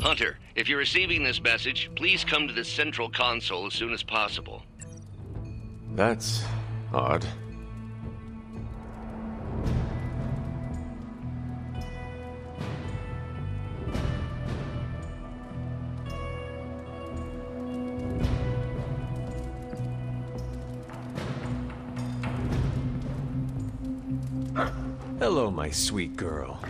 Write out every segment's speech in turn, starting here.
Hunter, if you're receiving this message, please come to the central console as soon as possible. That's odd. Hello, my sweet girl.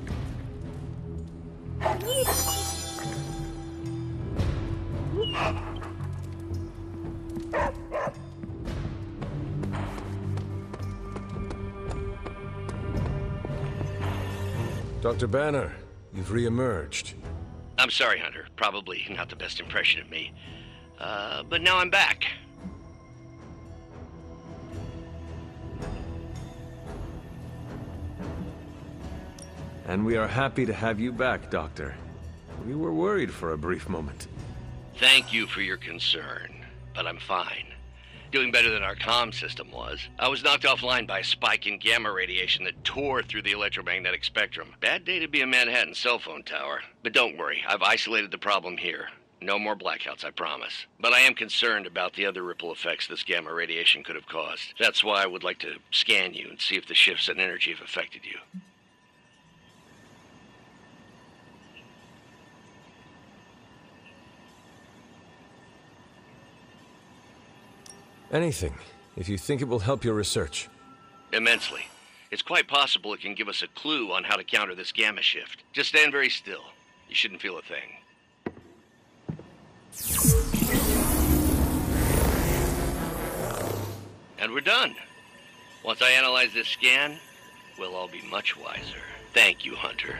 Dr. Banner, you've re-emerged. I'm sorry, Hunter. Probably not the best impression of me. Uh, but now I'm back. And we are happy to have you back, Doctor. We were worried for a brief moment. Thank you for your concern, but I'm fine. Doing better than our comm system was. I was knocked offline by a spike in gamma radiation that tore through the electromagnetic spectrum. Bad day to be a Manhattan cell phone tower. But don't worry, I've isolated the problem here. No more blackouts, I promise. But I am concerned about the other ripple effects this gamma radiation could have caused. That's why I would like to scan you and see if the shifts in energy have affected you. Anything, if you think it will help your research. Immensely. It's quite possible it can give us a clue on how to counter this gamma shift. Just stand very still. You shouldn't feel a thing. And we're done. Once I analyze this scan, we'll all be much wiser. Thank you, Hunter.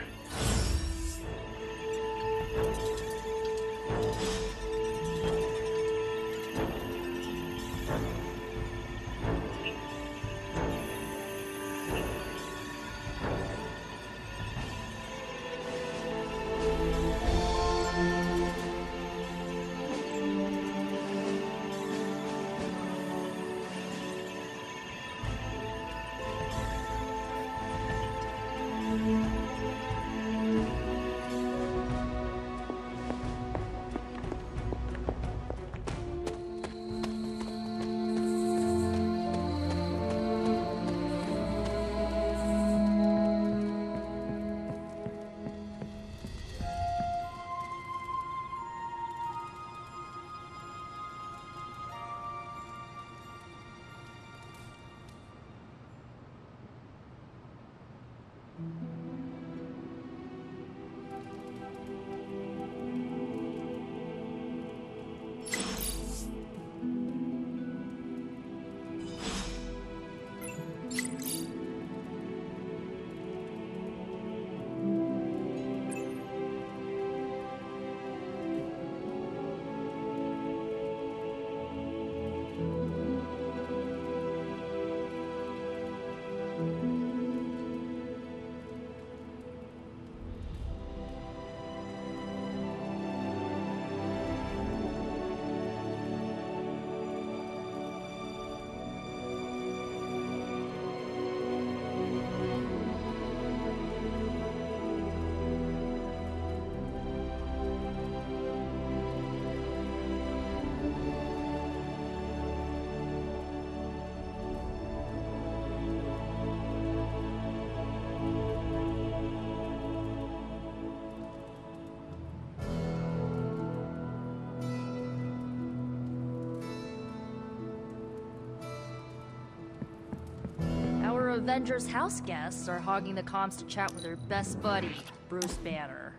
Avengers house guests are hogging the comms to chat with their best buddy, Bruce Banner.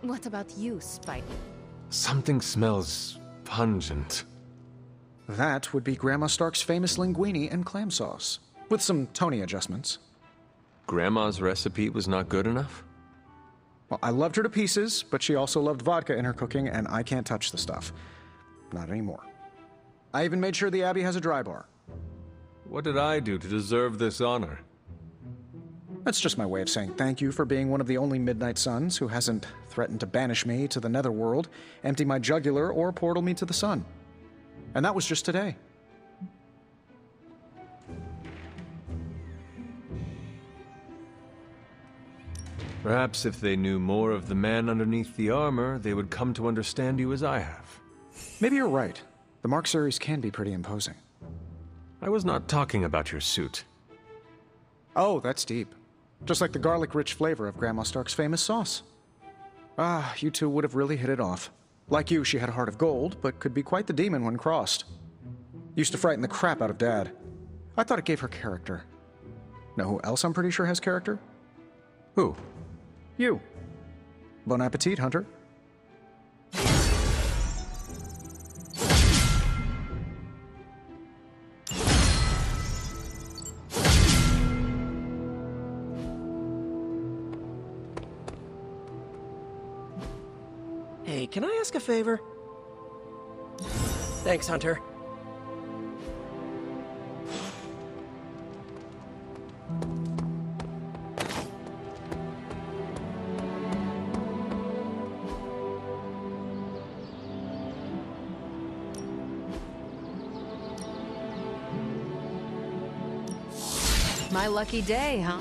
What about you, Spike? Something smells pungent. That would be Grandma Stark's famous linguine and clam sauce, with some Tony adjustments. Grandma's recipe was not good enough? Well, I loved her to pieces, but she also loved vodka in her cooking, and I can't touch the stuff. Not anymore. I even made sure the Abbey has a dry bar. What did I do to deserve this honor? That's just my way of saying thank you for being one of the only Midnight Suns who hasn't threatened to banish me to the Netherworld, empty my jugular, or portal me to the sun. And that was just today. Perhaps if they knew more of the man underneath the armor, they would come to understand you as I have. Maybe you're right. The Mark series can be pretty imposing. I was not talking about your suit. Oh, that's deep. Just like the garlic-rich flavor of Grandma Stark's famous sauce. Ah, you two would have really hit it off. Like you, she had a heart of gold, but could be quite the demon when crossed. Used to frighten the crap out of Dad. I thought it gave her character. Know who else I'm pretty sure has character? Who? You. Bon appetit, Hunter. A favor? Thanks, Hunter. My lucky day, huh?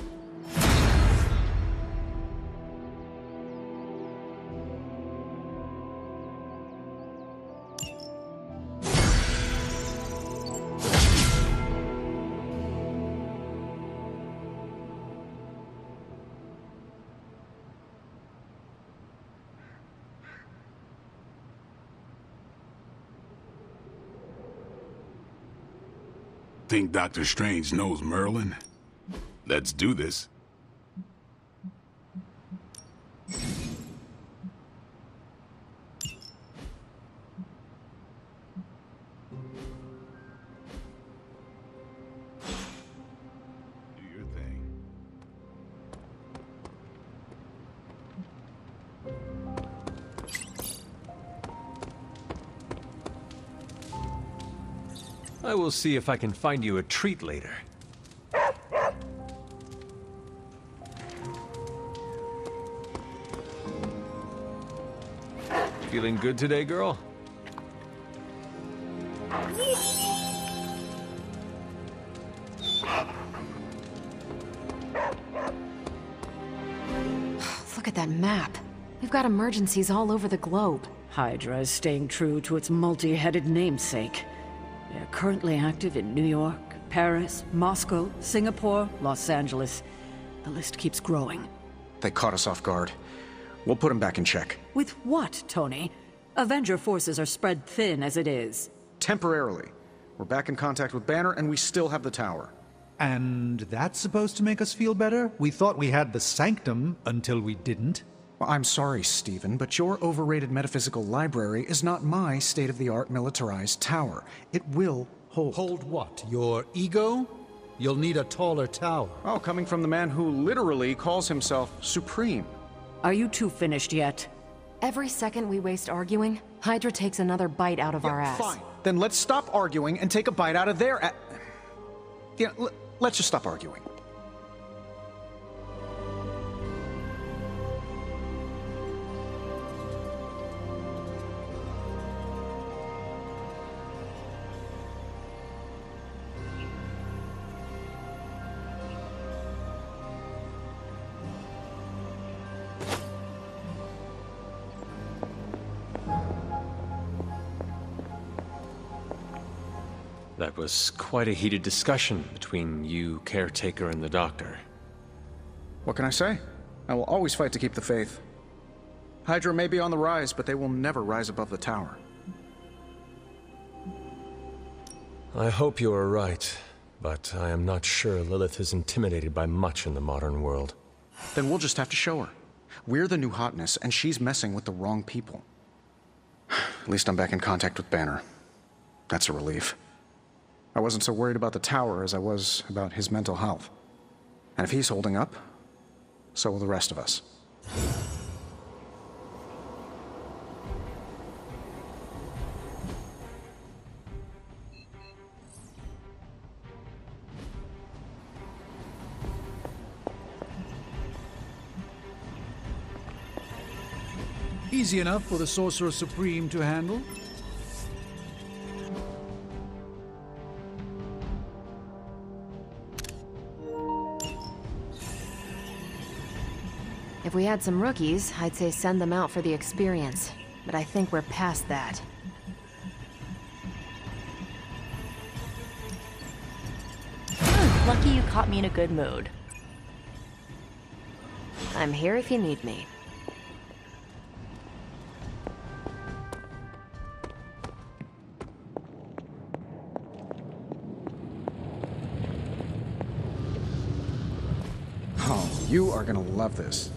Think Doctor Strange knows Merlin? Let's do this. See if I can find you a treat later. Feeling good today, girl? Look at that map. We've got emergencies all over the globe. Hydra is staying true to its multi-headed namesake. They're currently active in New York, Paris, Moscow, Singapore, Los Angeles. The list keeps growing. They caught us off guard. We'll put them back in check. With what, Tony? Avenger forces are spread thin as it is. Temporarily. We're back in contact with Banner, and we still have the tower. And that's supposed to make us feel better? We thought we had the sanctum until we didn't. Well, I'm sorry, Stephen, but your overrated metaphysical library is not my state-of-the-art militarized tower. It will hold. Hold what? Your ego? You'll need a taller tower. Oh, coming from the man who literally calls himself Supreme. Are you two finished yet? Every second we waste arguing, Hydra takes another bite out of our ass. Fine. Then let's stop arguing and take a bite out of their a- Yeah, l- let's just stop arguing. Was quite a heated discussion between you, Caretaker, and the Doctor. What can I say? I will always fight to keep the faith. Hydra may be on the rise, but they will never rise above the tower. I hope you are right, but I am not sure Lilith is intimidated by much in the modern world. Then we'll just have to show her. We're the new hotness, and she's messing with the wrong people. At least I'm back in contact with Banner. That's a relief. I wasn't so worried about the tower as I was about his mental health. And if he's holding up, so will the rest of us. Easy enough for the Sorcerer Supreme to handle. We had some rookies, I'd say send them out for the experience. But I think we're past that. Lucky you caught me in a good mood. I'm here if you need me. Oh, you are gonna love this.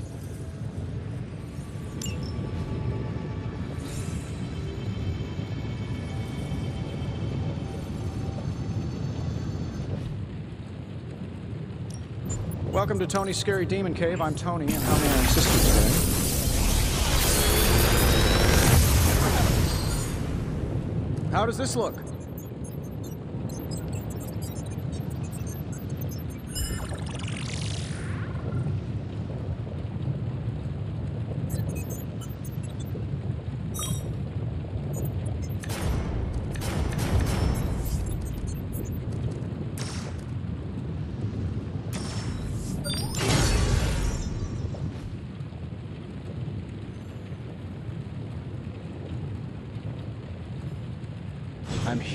Welcome to Tony's Scary Demon Cave. I'm Tony, and how may I assist you today? How does this look?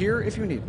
Here if you need.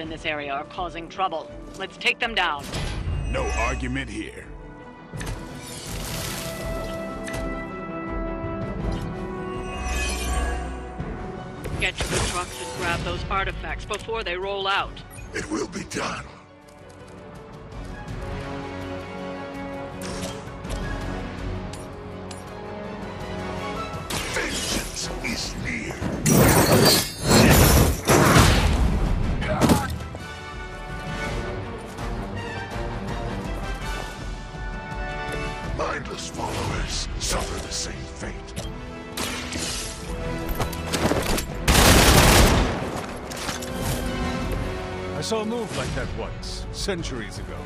In this area are causing trouble. Let's take them down. No argument here. Get to the trucks and grab those artifacts before they roll out. It will be done. I saw a move like that once, centuries ago.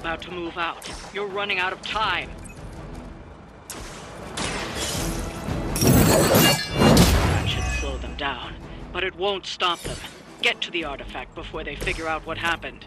About to move out. You're running out of time. That should slow them down, but it won't stop them. Get to the artifact before they figure out what happened.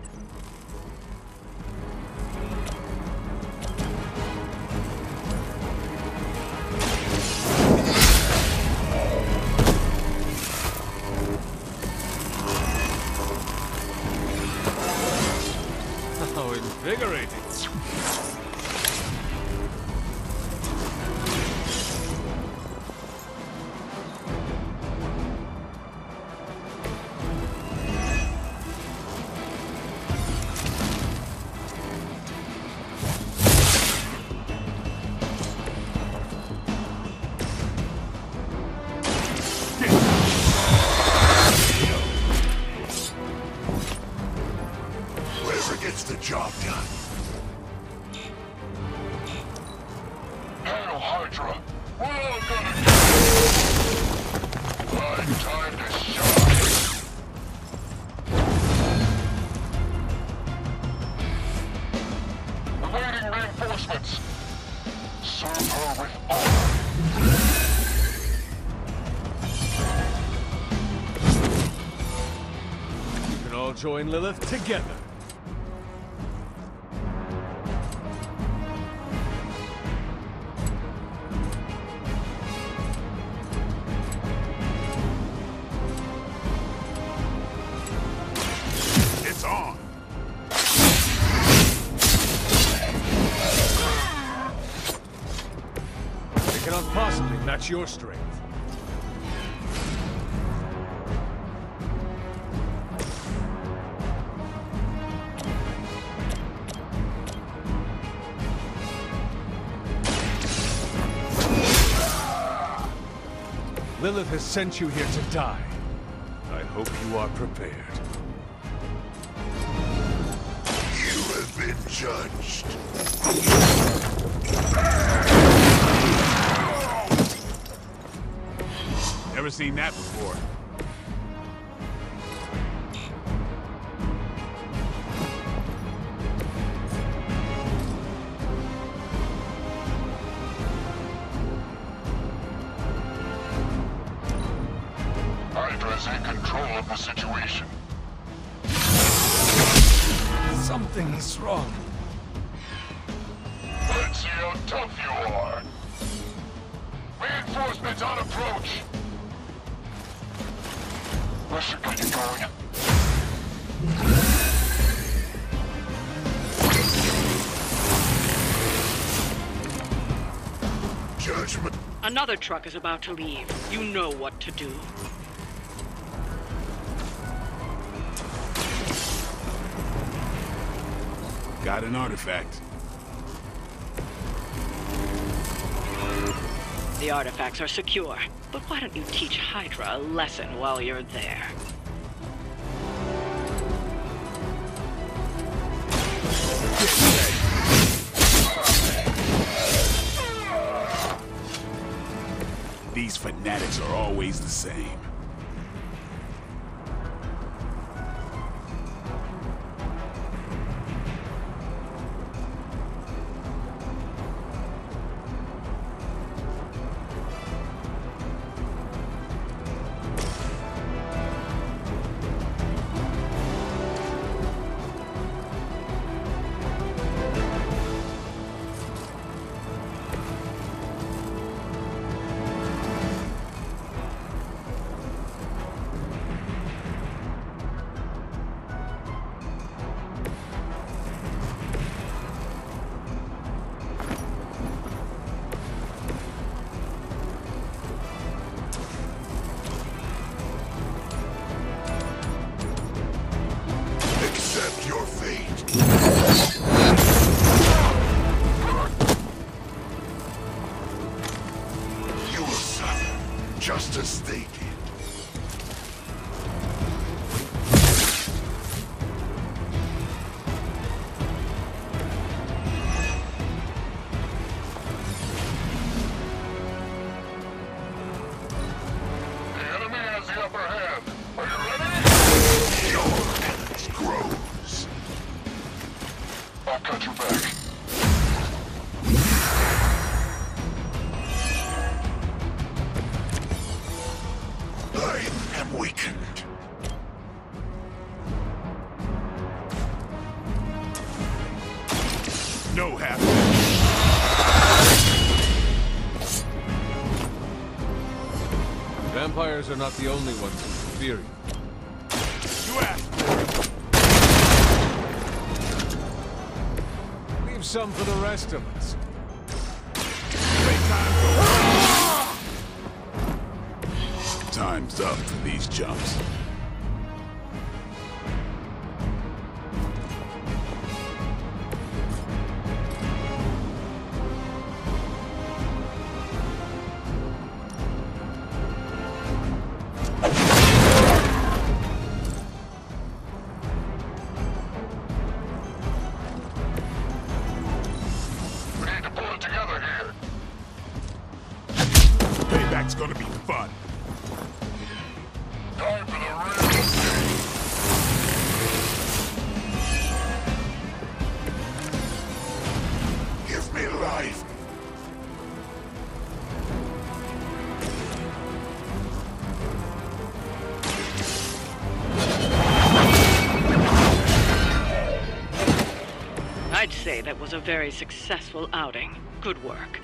Join Lilith together. It's on. They cannot possibly match your strength. Has sent you here to die. I hope you are prepared. You have been judged. Never seen that before. Another truck is about to leave. You know what to do. Got an artifact. The artifacts are secure, but why don't you teach Hydra a lesson while you're there? These fanatics are always the same. Vampires are not the only ones who fear you. You asked. Leave some for the rest of us. Time's up for these jumps. Tonight's gonna be fun. Time for the real Give me life. I'd say that was a very successful outing. Good work.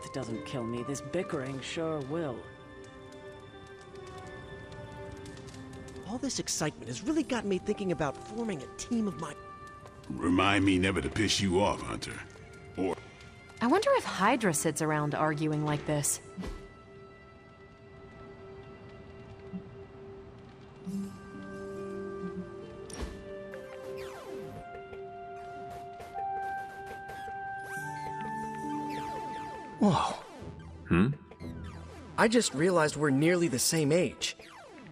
If Lilith doesn't kill me, this bickering sure will. All this excitement has really got me thinking about forming a team of my... Remind me never to piss you off, Hunter. Or I wonder if Hydra sits around arguing like this. I just realized we're nearly the same age.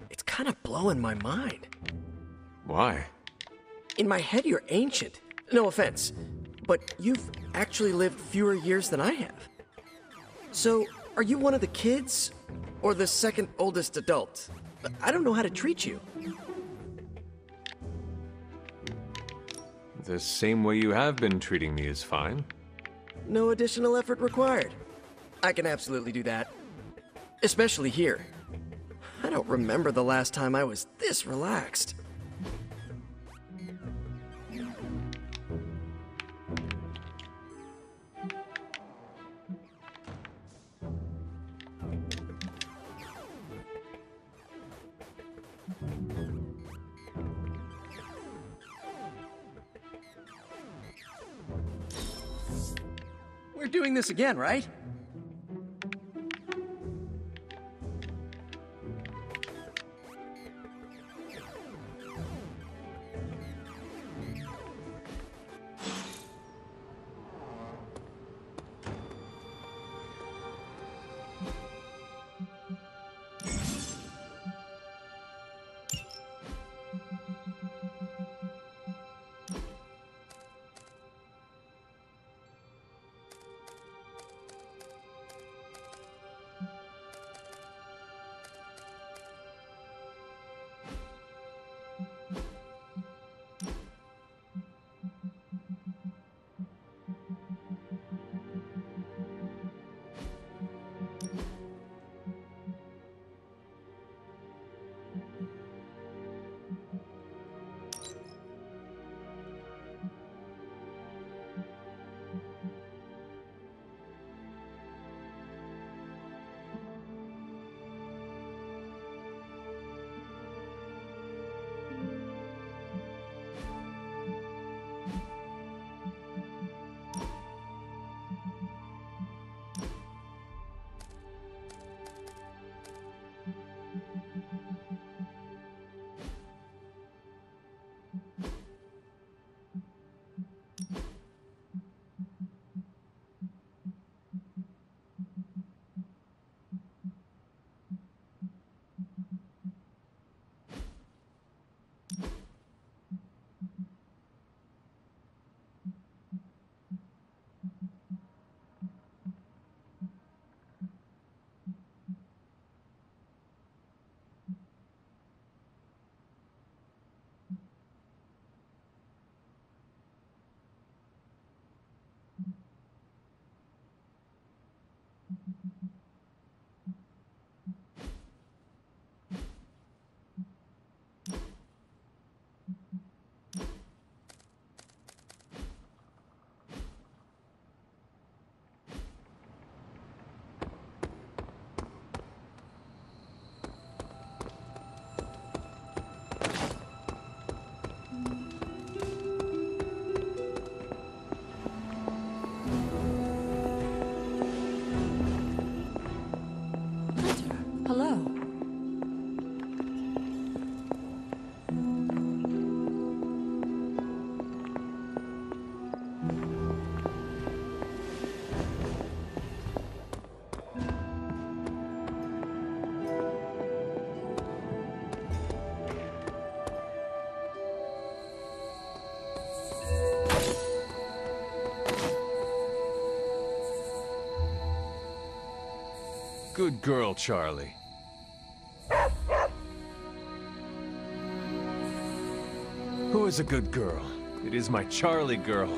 It's kind of blowing my mind. Why? In my head, you're ancient. No offense, but you've actually lived fewer years than I have. So, are you one of the kids? Or the second oldest adult? I don't know how to treat you. The same way you have been treating me is fine. No additional effort required. I can absolutely do that. Especially here. I don't remember the last time I was this relaxed. We're doing this again, right? Good girl, Charlie. Who is a good girl? It is my Charlie girl.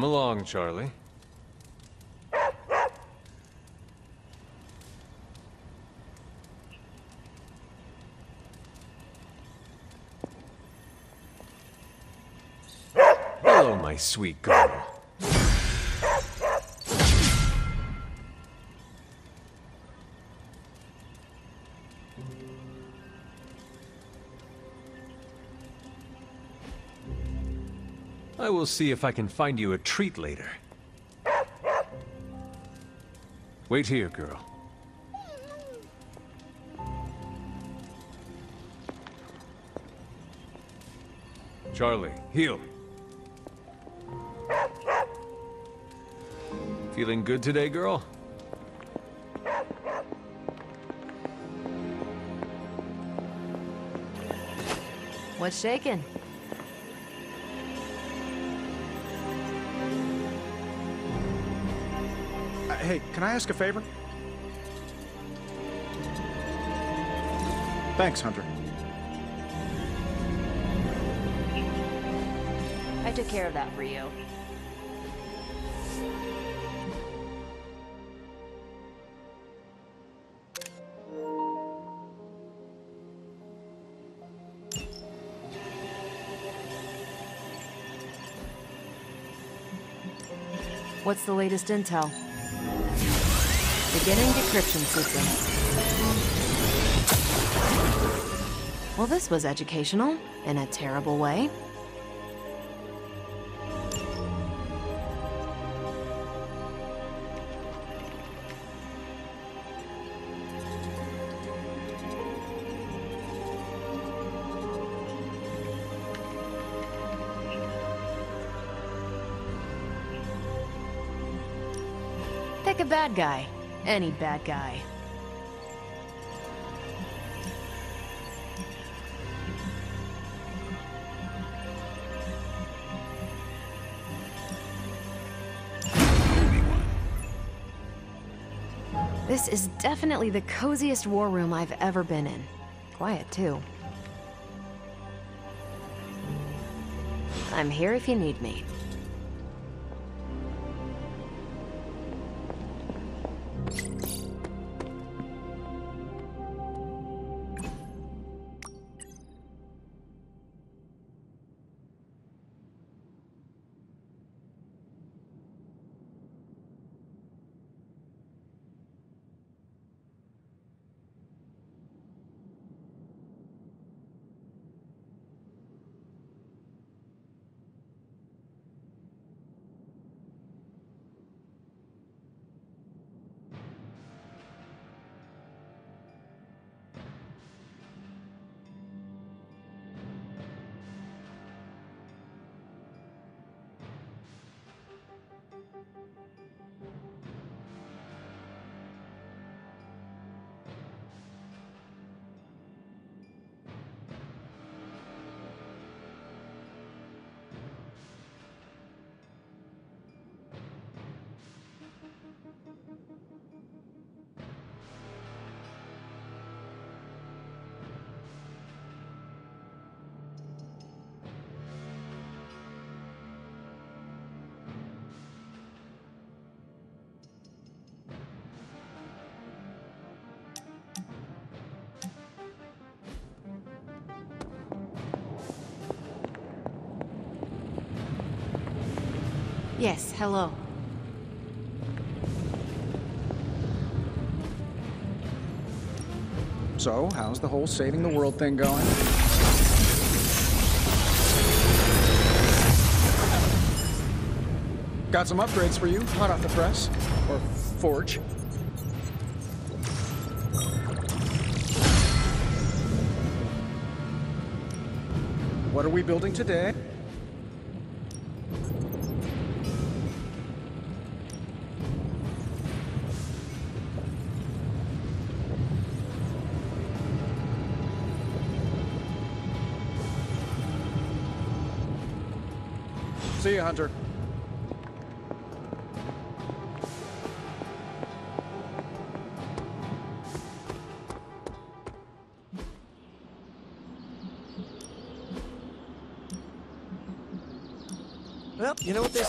Come along, Charlie. Hello, my sweet girl. I will see if I can find you a treat later. Wait here, girl. Charlie, heel. Feeling good today, girl? What's shaking? Hey, can I ask a favor? Thanks, Hunter. I took care of that for you. What's the latest intel? Beginning decryption sequence. Well, this was educational, in a terrible way. Pick a bad guy. Any bad guy. This is definitely the coziest war room I've ever been in. Quiet, too. I'm here if you need me. Yes, hello. So, how's the whole saving the world thing going? Got some upgrades for you, hot off the press. Or forge. What are we building today?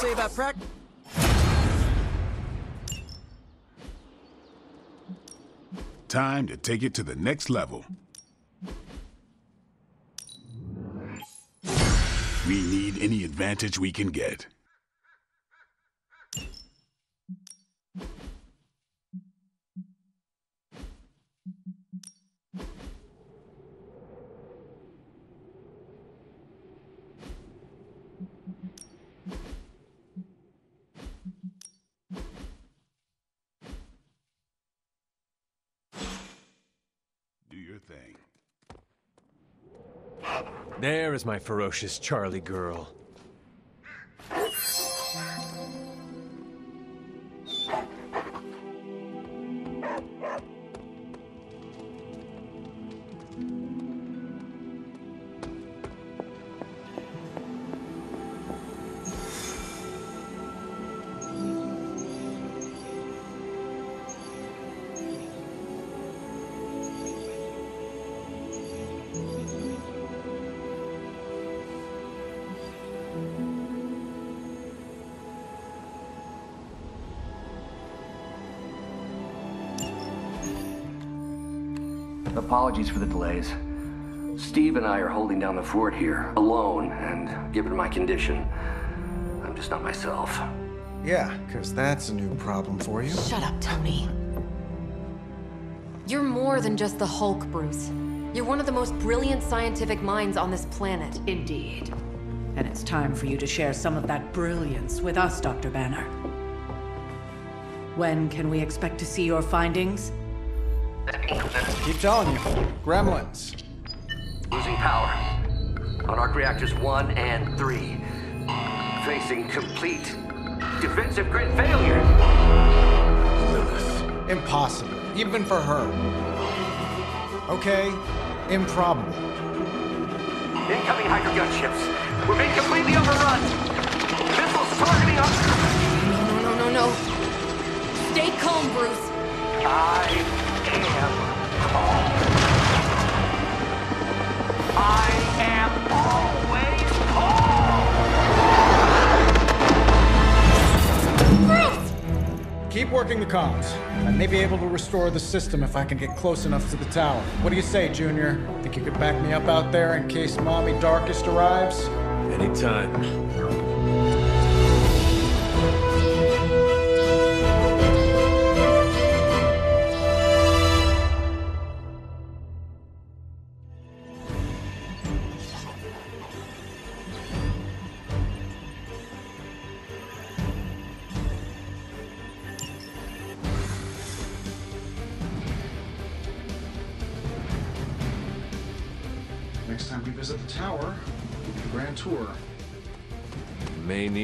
Say about. Time to take it to the next level. We need any advantage we can get. Do your thing. There is my ferocious Charlie girl. For the delays. Steve and I are holding down the fort here, alone, and given my condition, I'm just not myself. Yeah, because that's a new problem for you. Shut up, Tony. You're more than just the Hulk, Bruce. You're one of the most brilliant scientific minds on this planet. Indeed. And it's time for you to share some of that brilliance with us, Dr. Banner. When can we expect to see your findings? Keep telling you. Gremlins. Losing power. On arc reactors 1 and 3. Facing complete defensive grid failure. Impossible. Even for her. Okay, improbable. Incoming Hydra gunships. We're being completely overrun. Missiles targeting us. No, no, no, no. Stay calm, Bruce. I Keep working the comms. I may be able to restore the system if I can get close enough to the tower. What do you say, Junior? Think you could back me up out there in case Mommy Darkest arrives? Anytime.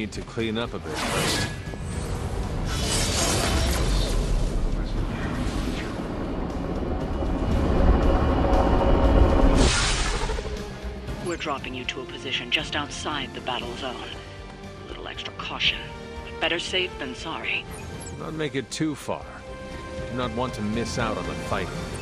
Need to clean up a bit first. We're dropping you to a position just outside the battle zone. A little extra caution. Better safe than sorry. Not make it too far. Do not want to miss out on the fighting.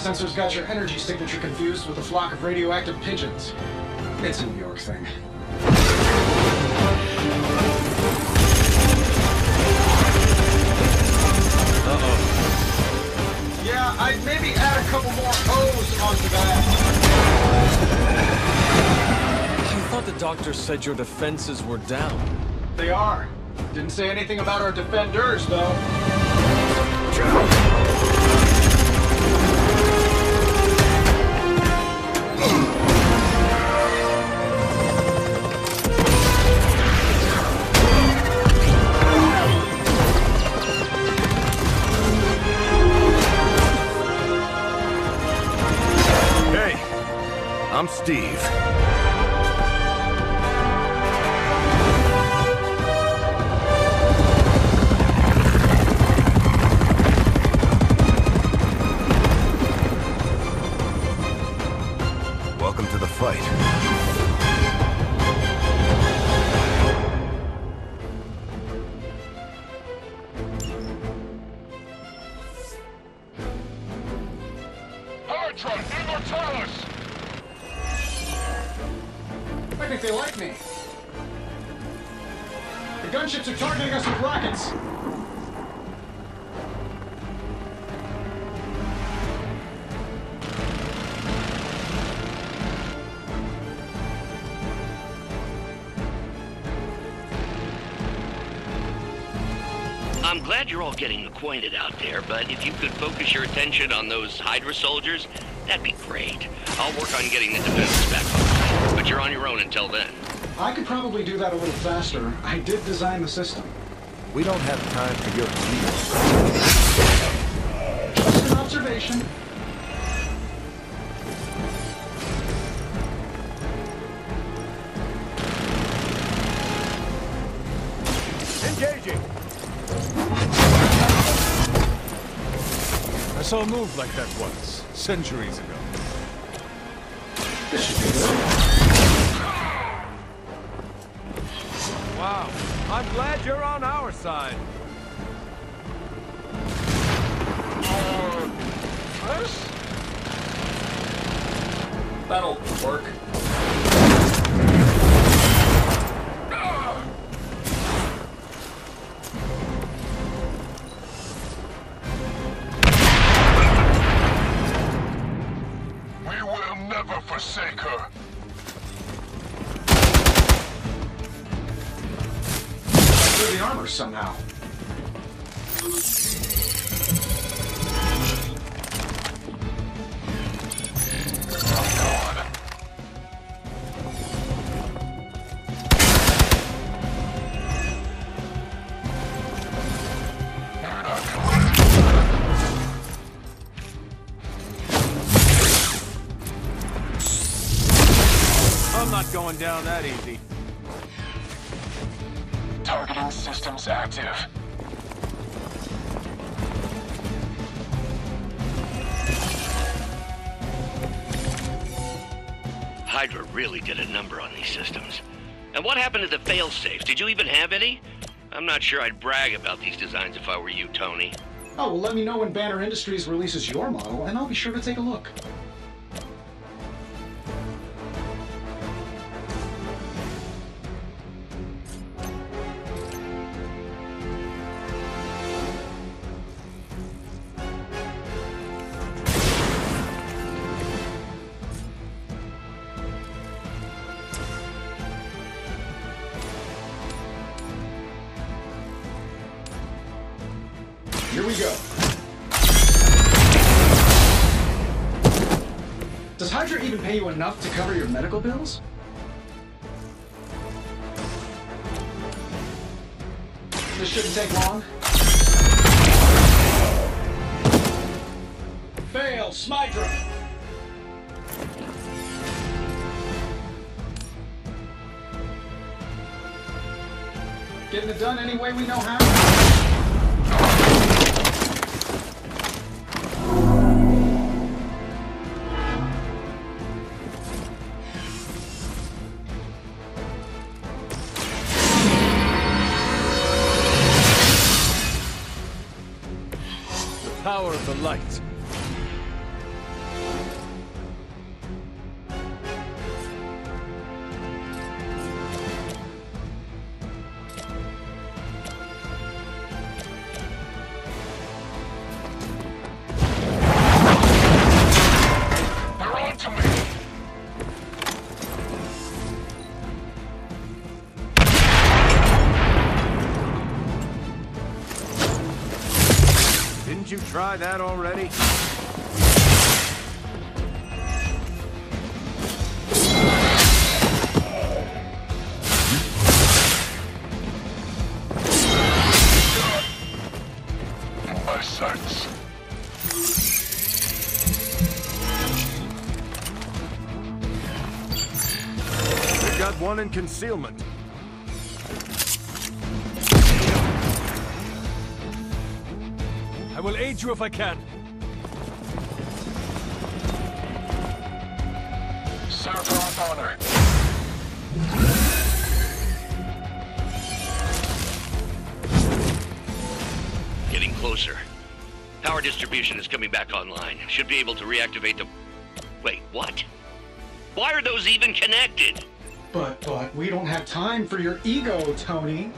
Sensors got your energy signature confused with a flock of radioactive pigeons. It's a New York thing. Uh-oh. Yeah, I'd maybe add a couple more O's onto that. I thought the doctor said your defenses were down. They are. Didn't say anything about our defenders, though. But if you could focus your attention on those Hydra soldiers, that'd be great. I'll work on getting the defenses back online, but you're on your own until then. I could probably do that a little faster. I did design the system. We don't have time for your tears. Just an observation. Saw a move like that once, centuries ago. This should be good. Wow, I'm glad you're on our side. This? That'll work. Going down that easy. Targeting systems active. Hydra really did a number on these systems. And what happened to the fail-safes? Did you even have any? I'm not sure I'd brag about these designs if I were you, Tony. Oh, well, let me know when Banner Industries releases your model, and I'll be sure to take a look. Bills? Try that already? My sights. We got one in concealment. I you if I can. Sir, honor. Getting closer. Power distribution is coming back online. Should be able to reactivate the... Wait, what? Why are those even connected? But, but, we don't have time for your ego, Tony.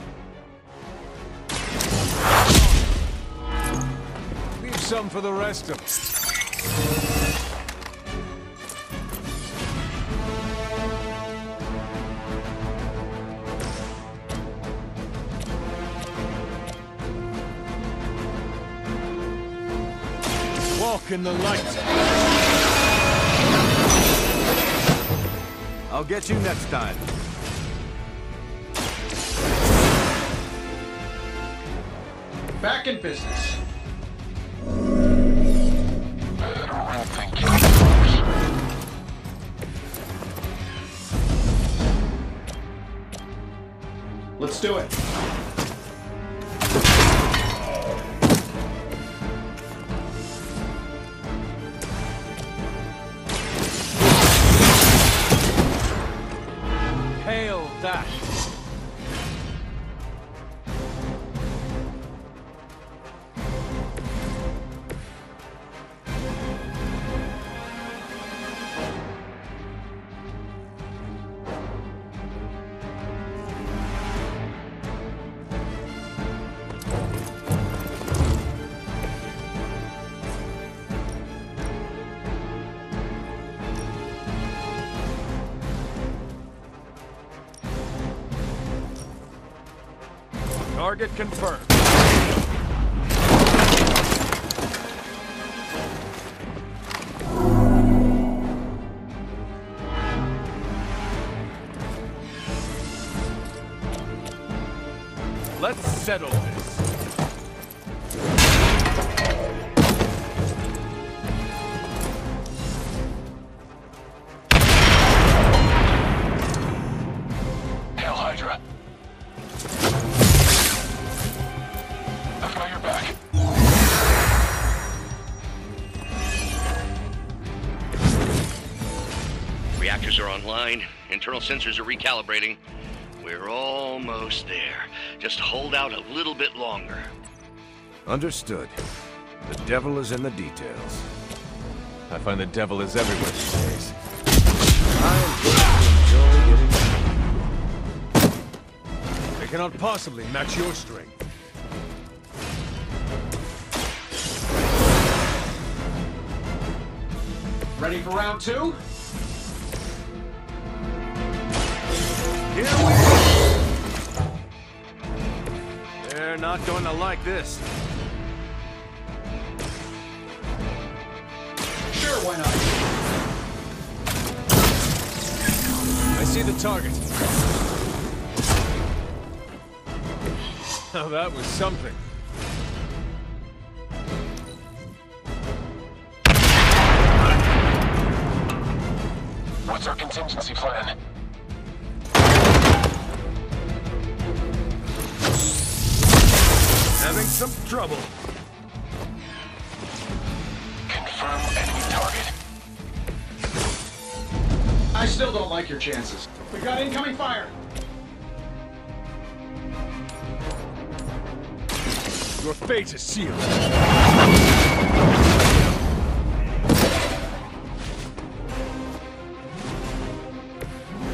Some for the rest of us. Walk in the light. I'll get you next time. Back in business. Target confirmed. Let's settle this. Internal sensors are recalibrating. We're almost there. Just hold out a little bit longer. Understood. The devil is in the details. I find the devil is everywhere these days. I am good to enjoy getting... They cannot possibly match your strength. Ready for round two? They're not going to like this. Sure, why not? I see the target. Now that was something. Is.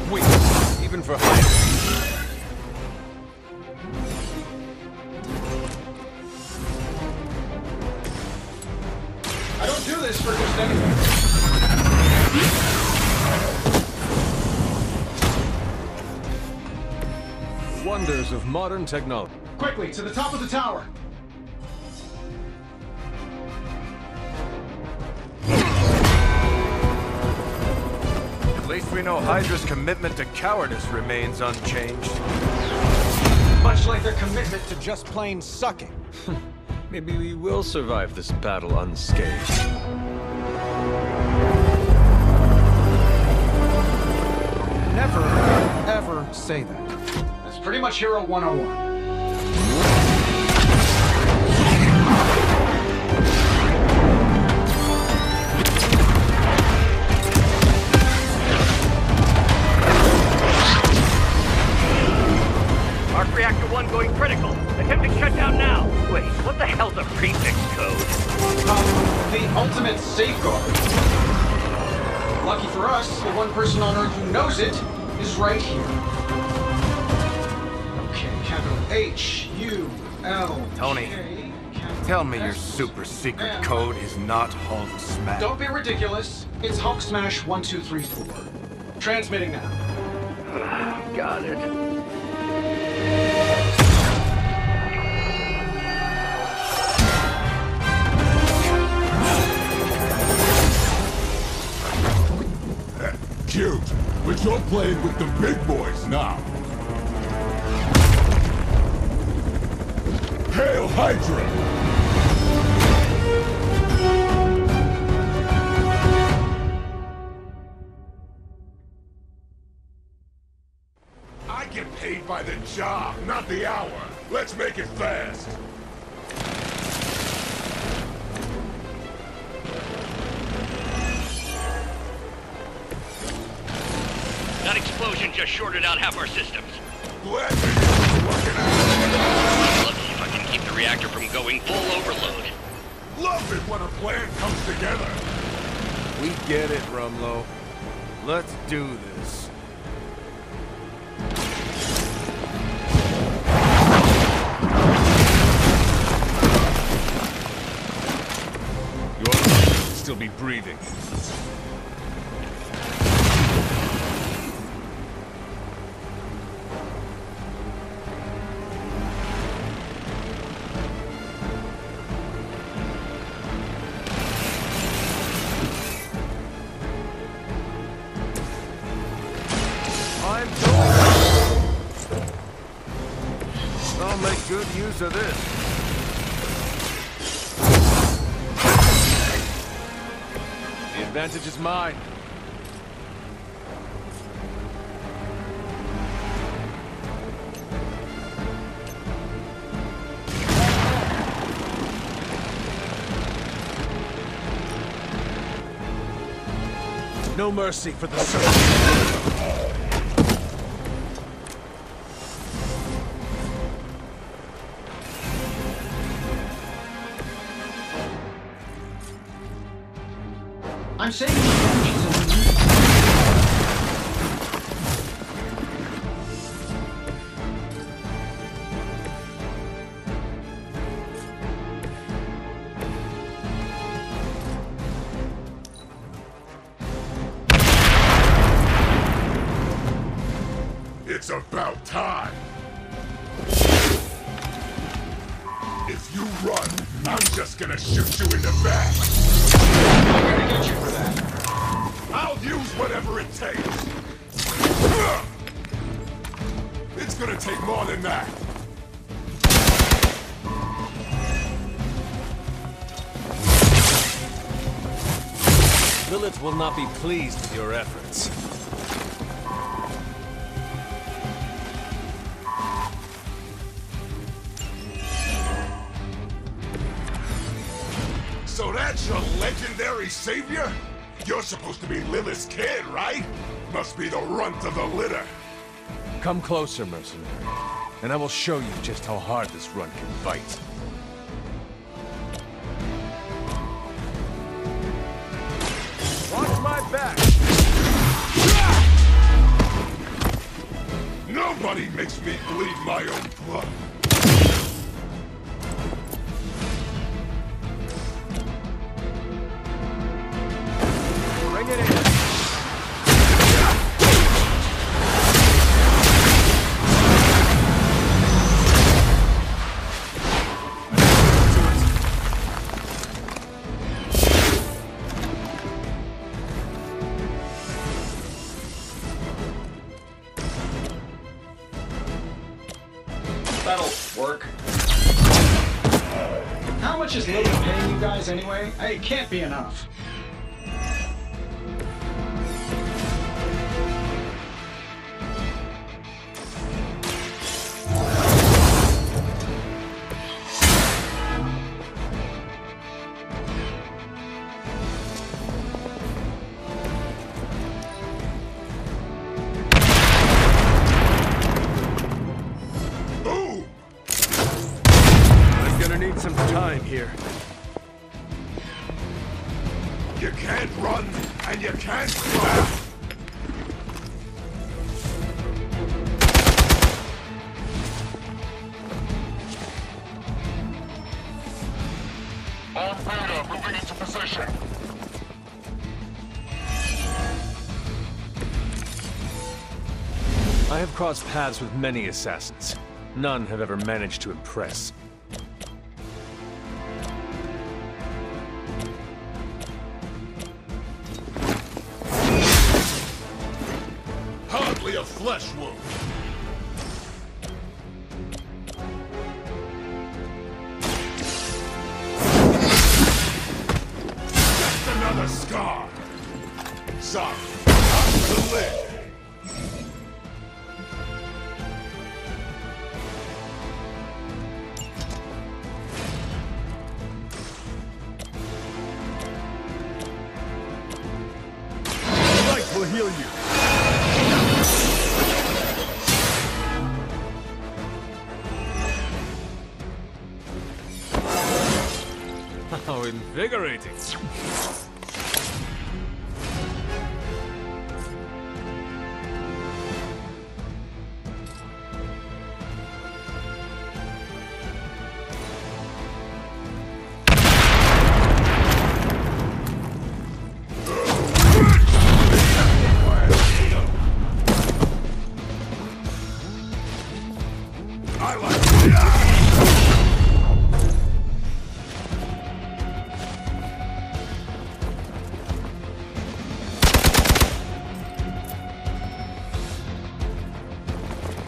Wait, even for high. I don't do this for just anything. Wonders of modern technology. Quickly, to the top of the tower. Least we know Hydra's commitment to cowardice remains unchanged. Much like their commitment to just plain sucking. Maybe we will survive this battle unscathed. Never, ever say that. That's pretty much Hero 101. Safeguard. Lucky for us, the one person on Earth who knows it is right here. Okay, capital H U L. -K, Tony, tell me your super secret code is not Hulk Smash. Don't be ridiculous. It's Hulk Smash 1234. Transmitting now. Got it. You're playing with the big boys now. Hail Hydra! I get paid by the job, not the hour. Let's make it fast. Shorted out half our systems. Glad to hear working out. Lucky if I can keep the reactor from going full overload. Love it when a plan comes together. We get it, Rumlow. Let's do this. Your life will still be breathing. Of this. The advantage is mine. No mercy for the servant. Lilith will not be pleased with your efforts. So that's your legendary savior? You're supposed to be Lilith's kid, right? Must be the runt of the litter. Come closer, mercenary, and I will show you just how hard this runt can fight. Much is Lily paying you guys anyway? Hey, It can't be enough. Crossed paths with many assassins. None have ever managed to impress.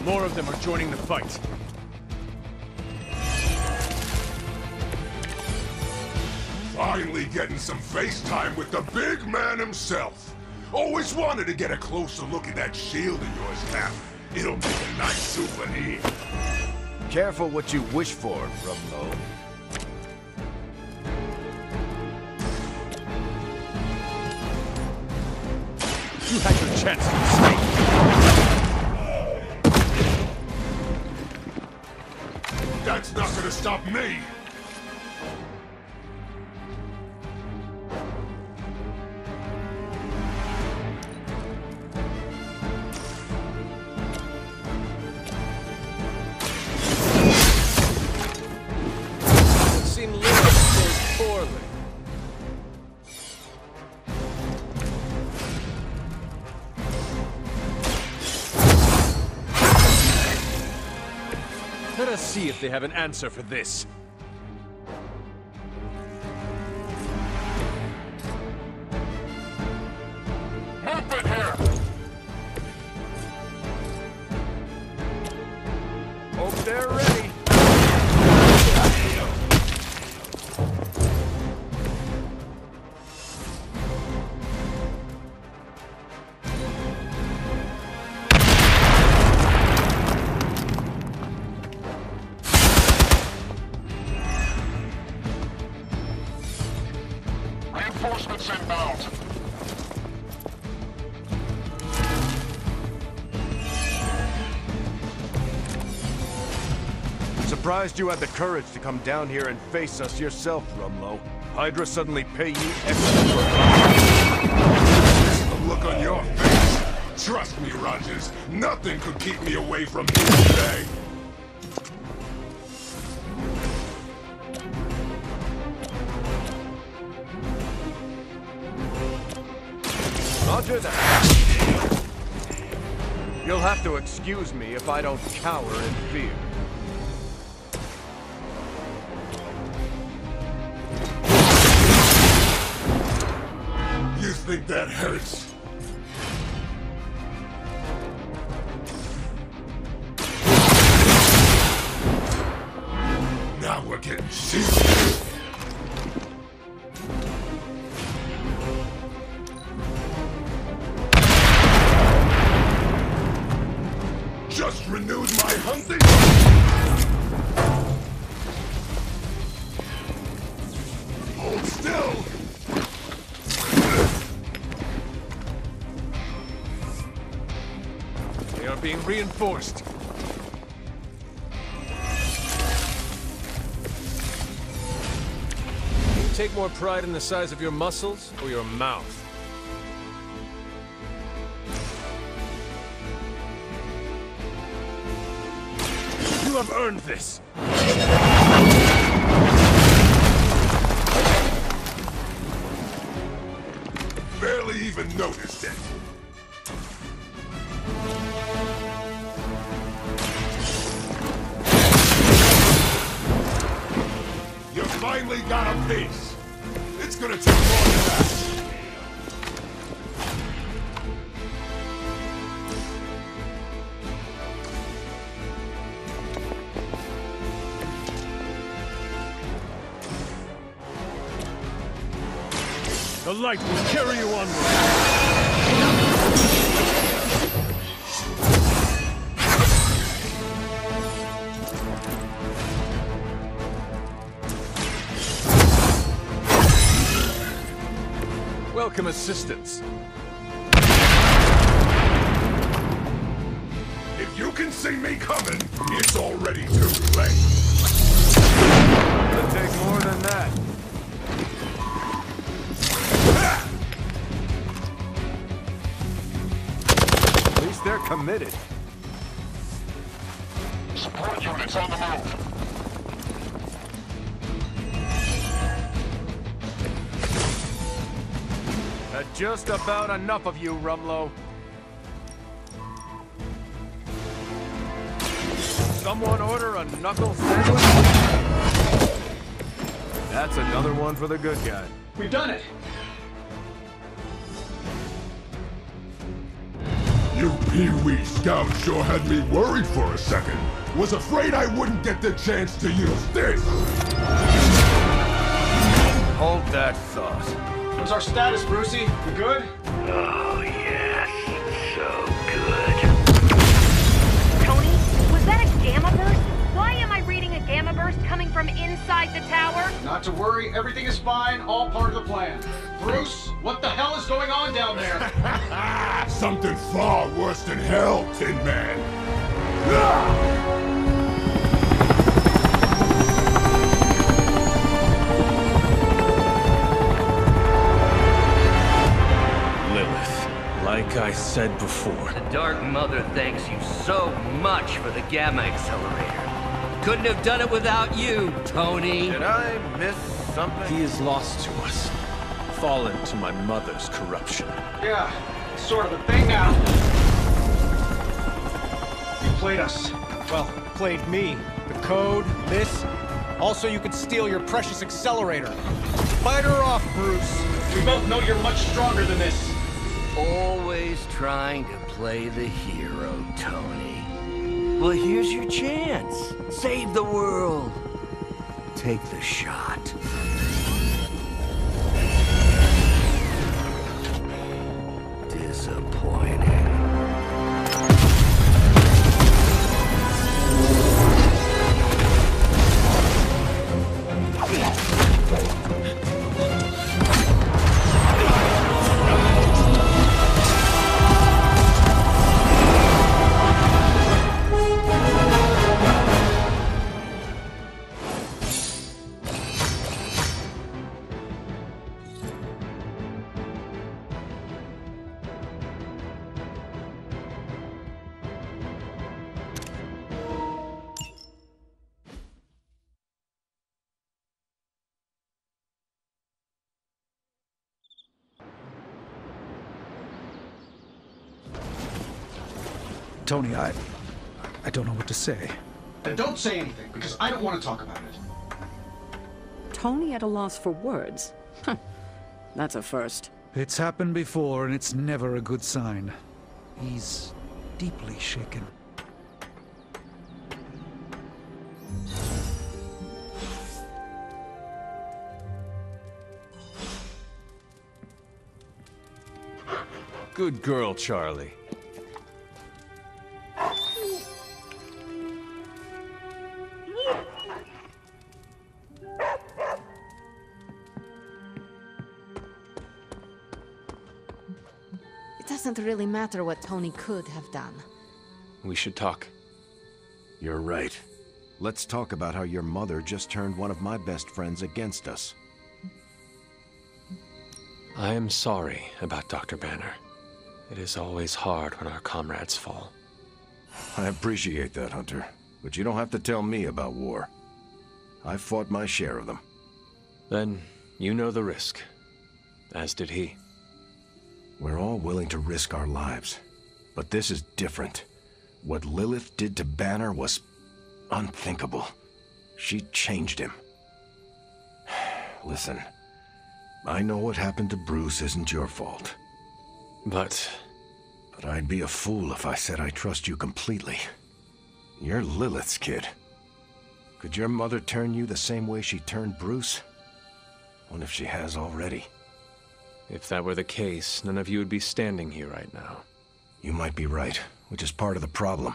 More of them are joining the fight. Finally getting some face time with the big man himself. Always wanted to get a closer look at that shield of yours, Cap. It'll make a nice souvenir. Careful what you wish for, Rumlow. You had your chance That's not gonna stop me. They have an answer for this. Surprised you had the courage to come down here and face us yourself, Rumlow. Hydra suddenly pay you extra for The look on your face. Trust me, Rogers. Nothing could keep me away from you today. Roger that. You'll have to excuse me if I don't cower in fear. Hurts? Now we're getting serious. reinforced. You take more pride in the size of your muscles or your mouth? You have earned this! Barely even noticed it! Light will carry you onward. Welcome assistance. If you can see me coming, it's already too just about enough of you, Rumlow. Someone order a knuckle sandwich? That's another one for the good guy. We've done it. You Pee-wee scouts sure had me worried for a second. Was afraid I wouldn't get the chance to use this. Hold that thought. What's our status, Brucey? We good? Oh, yes. So good. Tony, was that a gamma burst? Why am I reading a gamma burst coming from inside the tower? Not to worry, everything is fine, all part of the plan. Bruce, what the hell is going on down there? Something far worse than hell, Tin Man. Ah! Like I said before, The Dark Mother thanks you so much for the Gamma Accelerator. Couldn't have done it without you, Tony. Did I miss something? he is lost to us, fallen to my mother's corruption. Yeah, sort of a thing now. You played us. Well, played me. The code, this. Also, you could steal your precious accelerator. Fight her off, Bruce. We both know you're much stronger than this. Always trying to play the hero, Tony. Well, here's your chance. Save the world. Take the shot. Disappointing. Tony, I. I don't know what to say. And don't say anything, because I don't want to talk about it. Tony at a loss for words. That's a first. It's happened before, and it's never a good sign. He's deeply shaken. Good girl, Charlie. Doesn't really matter what Tony could have done. We should talk. You're right. Let's talk about how your mother just turned one of my best friends against us. I am sorry about Dr. Banner. It is always hard when our comrades fall. I appreciate that, Hunter. But you don't have to tell me about war. I've fought my share of them. Then you know the risk. As did he. We're all willing to risk our lives. But this is different. What Lilith did to Banner was unthinkable. She changed him. Listen, I know what happened to Bruce isn't your fault. But... But I'd be a fool if I said I trust you completely. You're Lilith's kid. Could your mother turn you the same way she turned Bruce? What if she has already? If that were the case, none of you would be standing here right now. You might be right, which is part of the problem.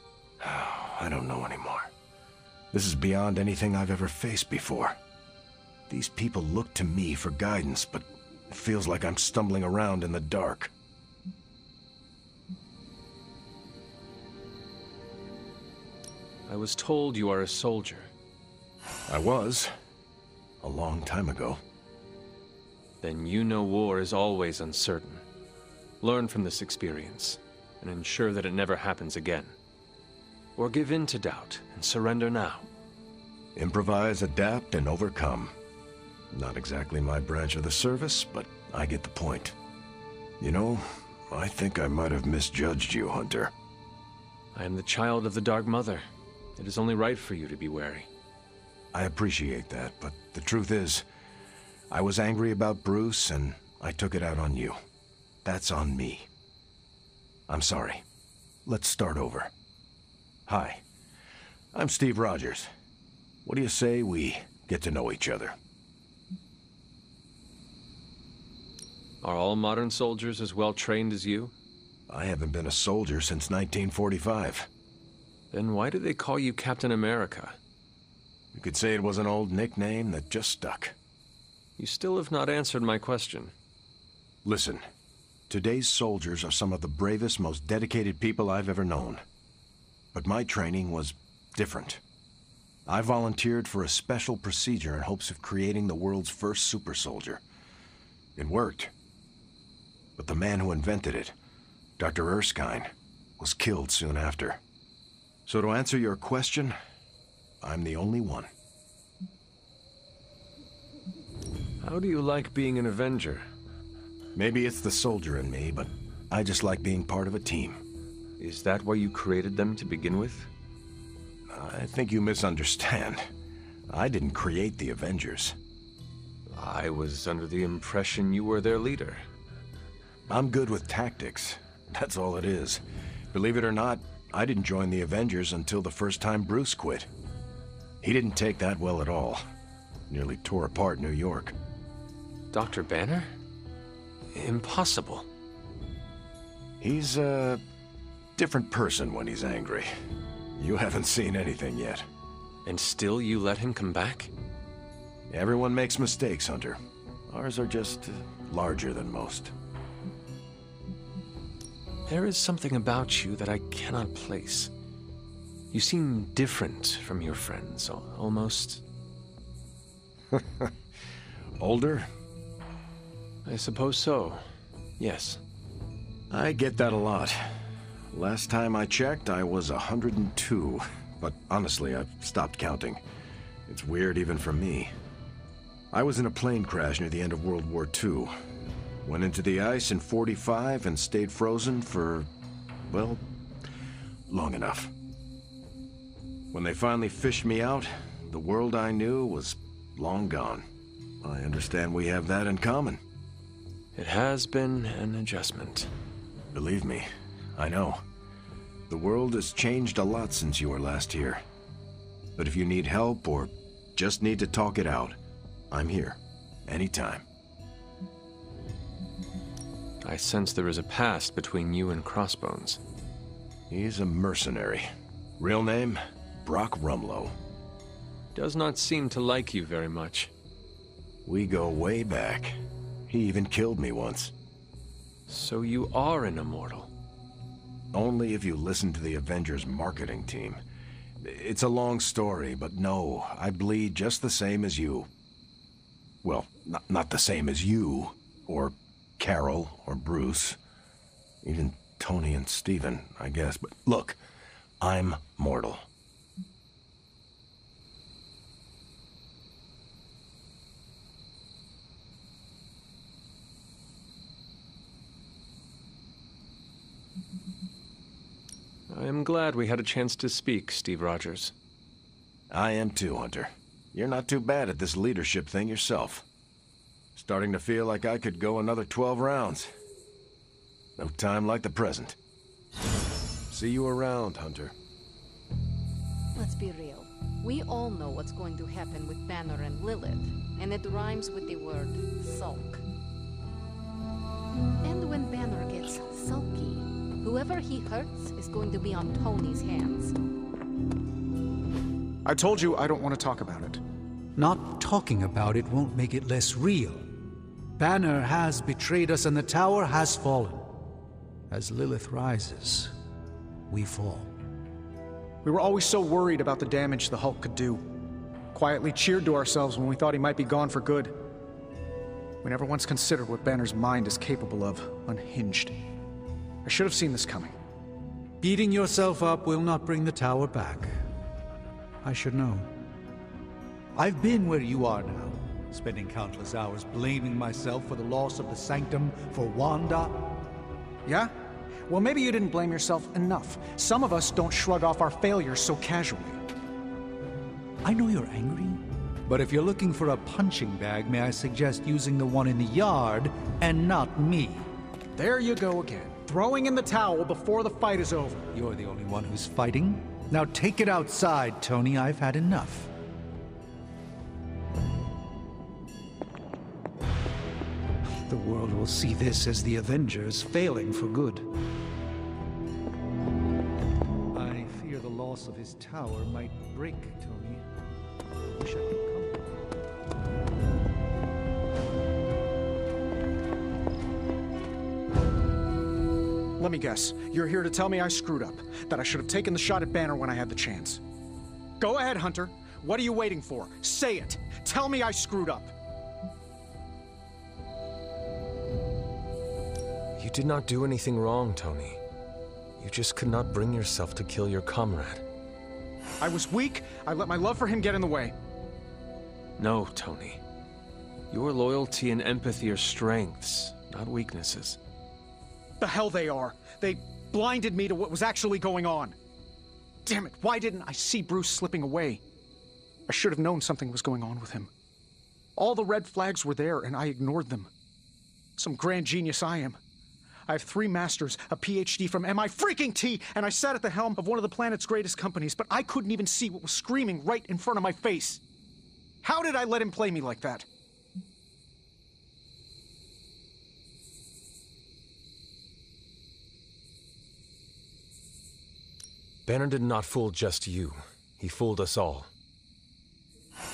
I don't know anymore. This is beyond anything I've ever faced before. These people look to me for guidance, but it feels like I'm stumbling around in the dark. I was told you are a soldier. I was. A long time ago. Then you know war is always uncertain. Learn from this experience, and ensure that it never happens again. Or give in to doubt and surrender now. Improvise, adapt, and overcome. Not exactly my branch of the service, but I get the point. You know, I think I might have misjudged you, Hunter. I am the child of the Dark Mother. It is only right for you to be wary. I appreciate that, but the truth is, I was angry about Bruce, and I took it out on you. That's on me. I'm sorry. Let's start over. Hi, I'm Steve Rogers. What do you say we get to know each other? Are all modern soldiers as well trained as you? I haven't been a soldier since 1945. Then why do they call you Captain America? You could say it was an old nickname that just stuck. You still have not answered my question. Listen, today's soldiers are some of the bravest, most dedicated people I've ever known. But my training was different. I volunteered for a special procedure in hopes of creating the world's first super soldier. It worked. But the man who invented it, Dr. Erskine, was killed soon after. So to answer your question, I'm the only one. How do you like being an Avenger? Maybe it's the soldier in me, but I just like being part of a team. Is that why you created them to begin with? I think you misunderstand. I didn't create the Avengers. I was under the impression you were their leader. I'm good with tactics. That's all it is. Believe it or not, I didn't join the Avengers until the first time Bruce quit. He didn't take that well at all. Nearly tore apart New York. Dr. Banner? Impossible. He's a different person when he's angry. You haven't seen anything yet. And still you let him come back? Everyone makes mistakes, Hunter. Ours are just larger than most. There is something about you that I cannot place. You seem different from your friends, almost... Older? I suppose so. Yes. I get that a lot. Last time I checked, I was 102. But honestly, I've stopped counting. It's weird even for me. I was in a plane crash near the end of World War II. Went into the ice in 45 and stayed frozen for, well, long enough. When they finally fished me out, the world I knew was long gone. I understand we have that in common. It has been an adjustment. Believe me, I know. The world has changed a lot since you were last here. But if you need help or just need to talk it out, I'm here. Anytime. I sense there is a past between you and Crossbones. He's a mercenary. Real name, Brock Rumlow. Does not seem to like you very much. We go way back. He even killed me once. So you are an immortal? Only if you listen to the Avengers marketing team. It's a long story, but no, I bleed just the same as you. Well, not, not the same as you, or Carol, or Bruce. Even Tony and Stephen, I guess. But look, I'm mortal. I am glad we had a chance to speak, Steve Rogers. I am too, Hunter. You're not too bad at this leadership thing yourself. Starting to feel like I could go another 12 rounds. No time like the present. See you around, Hunter. Let's be real. We all know what's going to happen with Banner and Lilith, and it rhymes with the word sulk. And when Banner gets sulky, whoever he hurts is going to be on Tony's hands. I told you I don't want to talk about it. Not talking about it won't make it less real. Banner has betrayed us and the tower has fallen. As Lilith rises, we fall. We were always so worried about the damage the Hulk could do. Quietly cheered to ourselves when we thought he might be gone for good. We never once considered what Banner's mind is capable of, unhinged. I should have seen this coming. Beating yourself up will not bring the tower back. I should know. I've been where you are now, spending countless hours blaming myself for the loss of the Sanctum for Wanda. Yeah? Well, maybe you didn't blame yourself enough. Some of us don't shrug off our failures so casually. I know you're angry, but if you're looking for a punching bag, may I suggest using the one in the yard and not me? There you go again. Throwing in the towel before the fight is over. You're the only one who's fighting. Now take it outside, Tony. I've had enough. The world will see this as the Avengers failing for good. I fear the loss of his tower might break Tony. I Let me guess. You're here to tell me I screwed up. That I should have taken the shot at Banner when I had the chance. Go ahead, Hunter. What are you waiting for? Say it. Tell me I screwed up. You did not do anything wrong, Tony. You just could not bring yourself to kill your comrade. I was weak. I let my love for him get in the way. No, Tony. Your loyalty and empathy are strengths, not weaknesses. The hell they are. They blinded me to what was actually going on. Damn it, why didn't I see Bruce slipping away? I should have known something was going on with him. All the red flags were there, and I ignored them. Some grand genius I am. I have three masters, a PhD from MI freaking T, and I sat at the helm of one of the planet's greatest companies, but I couldn't even see what was screaming right in front of my face. How did I let him play me like that? Banner did not fool just you. He fooled us all.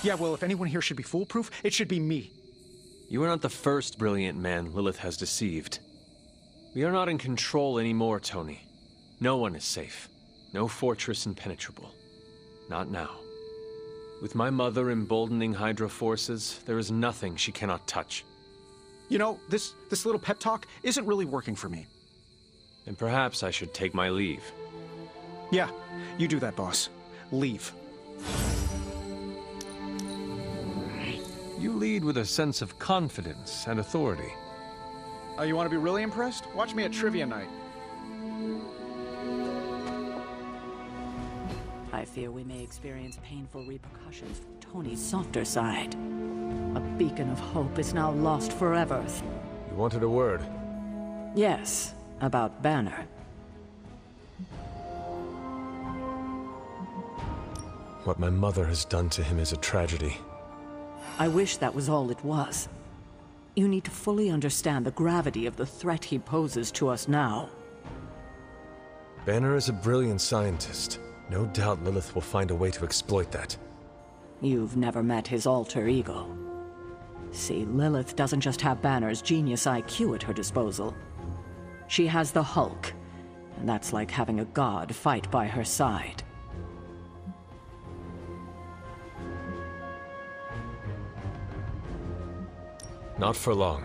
Yeah, well, if anyone here should be foolproof, it should be me. You are not the first brilliant man Lilith has deceived. We are not in control anymore, Tony. No one is safe. No fortress impenetrable. Not now. With my mother emboldening Hydra forces, there is nothing she cannot touch. You know, this, this little pep talk isn't really working for me. And perhaps I should take my leave. Yeah, you do that, boss. Leave. You lead with a sense of confidence and authority. Oh, you want to be really impressed? Watch me at trivia night. I fear we may experience painful repercussions from Tony's softer side. A beacon of hope is now lost forever. You wanted a word? Yes, about Banner. What my mother has done to him is a tragedy. I wish that was all it was. You need to fully understand the gravity of the threat he poses to us now. Banner is a brilliant scientist. No doubt Lilith will find a way to exploit that. You've never met his alter ego. See, Lilith doesn't just have Banner's genius IQ at her disposal. She has the Hulk, and that's like having a god fight by her side. Not for long.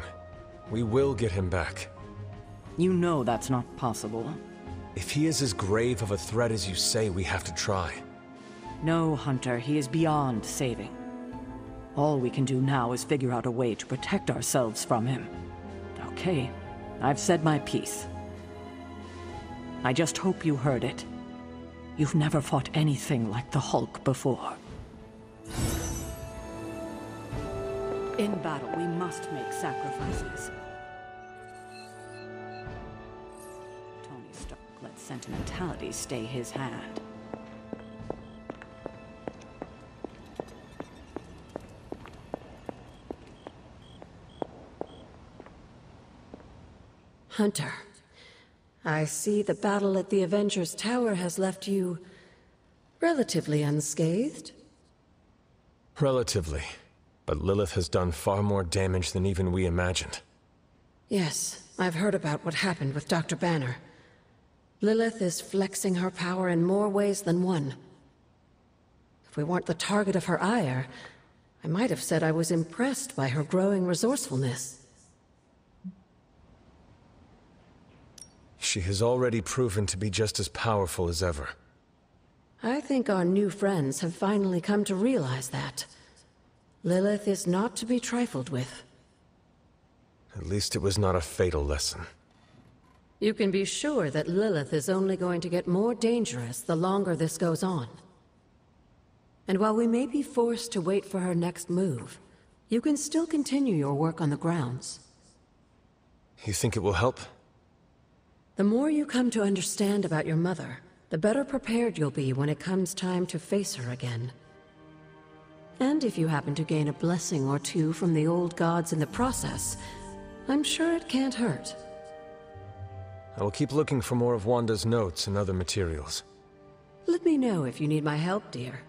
We will get him back. You know that's not possible. If he is as grave of a threat as you say, we have to try. No, Hunter, he is beyond saving. All we can do now is figure out a way to protect ourselves from him. Okay, I've said my piece. I just hope you heard it. You've never fought anything like the Hulk before. In battle, we must make sacrifices. Tony Stark let sentimentality stay his hand. Hunter, I see the battle at the Avengers Tower has left you relatively unscathed. Relatively. But Lilith has done far more damage than even we imagined. Yes, I've heard about what happened with Dr. Banner. Lilith is flexing her power in more ways than one. If we weren't the target of her ire, I might have said I was impressed by her growing resourcefulness. She has already proven to be just as powerful as ever. I think our new friends have finally come to realize that. Lilith is not to be trifled with. At least it was not a fatal lesson. You can be sure that Lilith is only going to get more dangerous the longer this goes on. And while we may be forced to wait for her next move, you can still continue your work on the grounds. You think it will help? The more you come to understand about your mother, the better prepared you'll be when it comes time to face her again. And if you happen to gain a blessing or two from the old gods in the process, I'm sure it can't hurt. I will keep looking for more of Wanda's notes and other materials. Let me know if you need my help, dear.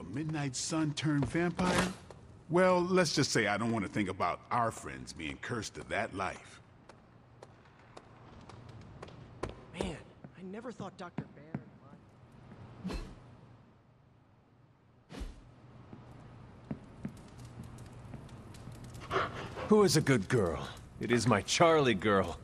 A Midnight Sun turned vampire, well, let's just say I don't want to think about our friends being cursed to that life. Man, I never thought Dr. Banner... Who is a good girl? It is my Charlie girl.